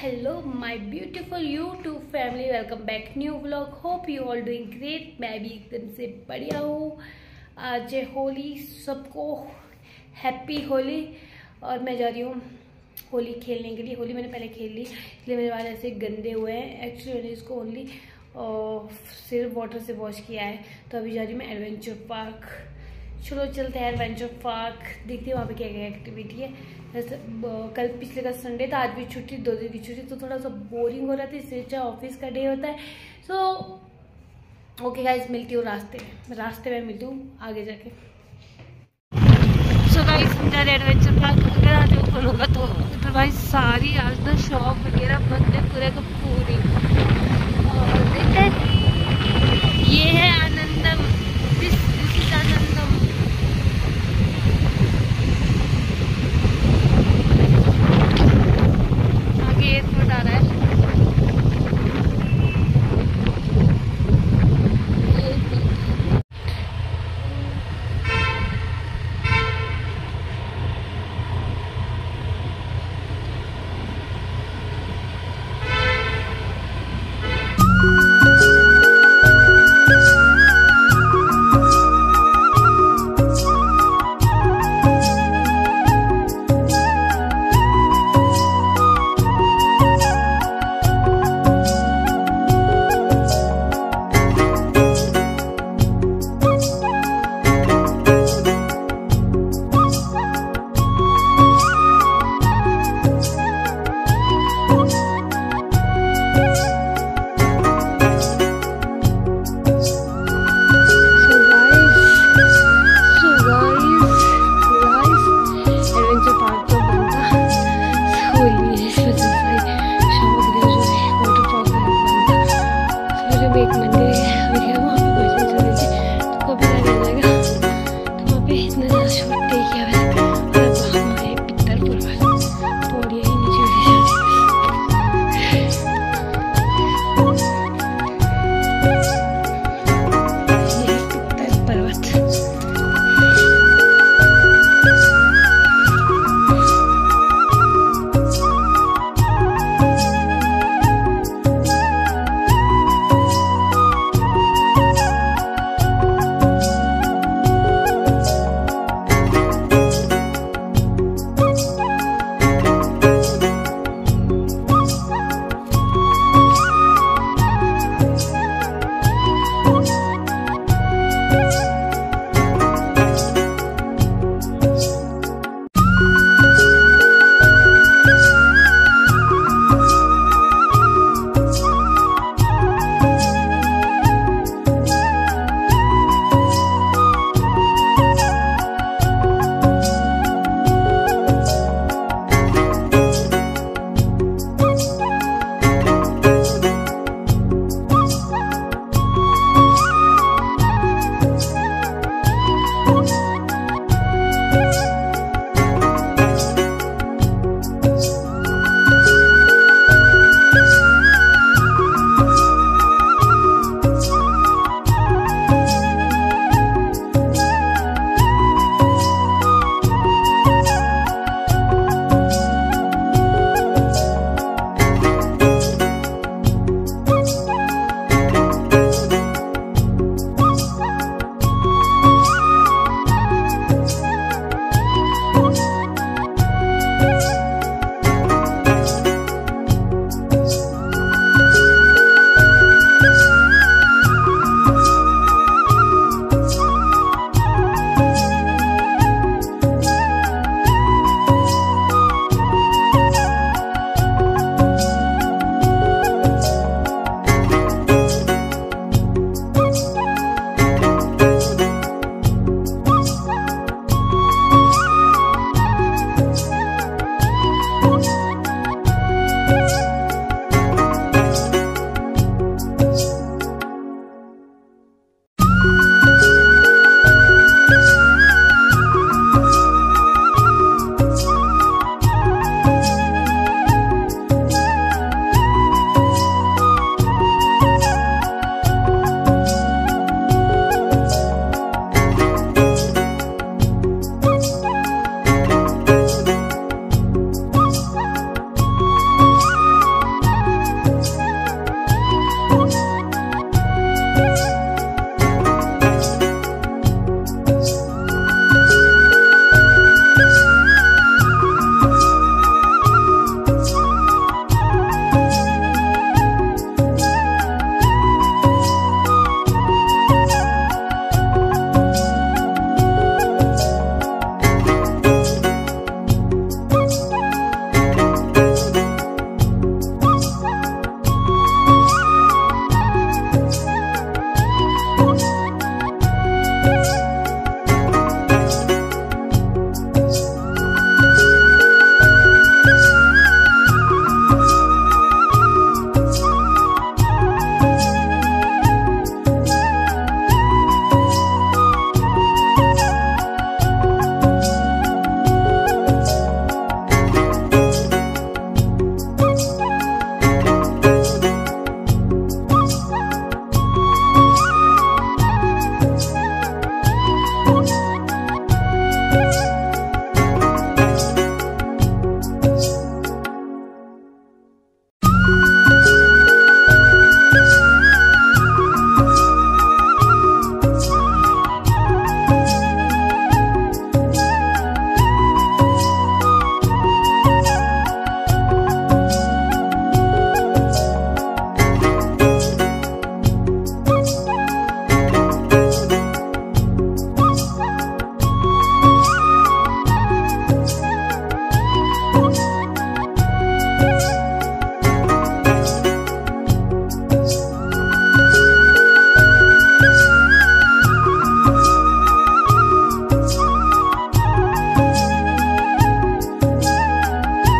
Hello my beautiful YouTube family welcome back new vlog hope you all doing great मैं भी एकदम से बढ़िया हूँ। आज होली. सबको हैप्पी होली। और मैं जा रही हूँ होली खेलने के लिए। होली मैंने पहले खेल ली, इसलिए मेरे बाल ऐसे गंदे हुए हैं। एक्चुअली मैंने इसको ओनली सिर्फ़ वाटर से वॉश किया है। तो अभी जा रही हूँ मैं एडवेंचर पार्क चलो, चलते हैं एडवेंचर पार्क देखते हैं वहाँ पे क्या क्या एक्टिविटी है। जैसे कल पिछले का संडे था, आज भी छुट्टी, दो दिन की छुट्टी तो थोड़ा सा बोरिंग हो रहा था इससे अच्छा ऑफ़िस का डे होता है। सो ओके गाइस मिलती हूँ रास्ते में। रास्ते में मिलती हूँ, आगे जाके। सो गाइस हम जा रहे एडवेंचर पार्क अगर आज ओपन होगा तो तो भाई सारी आज ना शॉप वगैरह बंद है, पूरे का पूरी। और देखते ये है Te lleves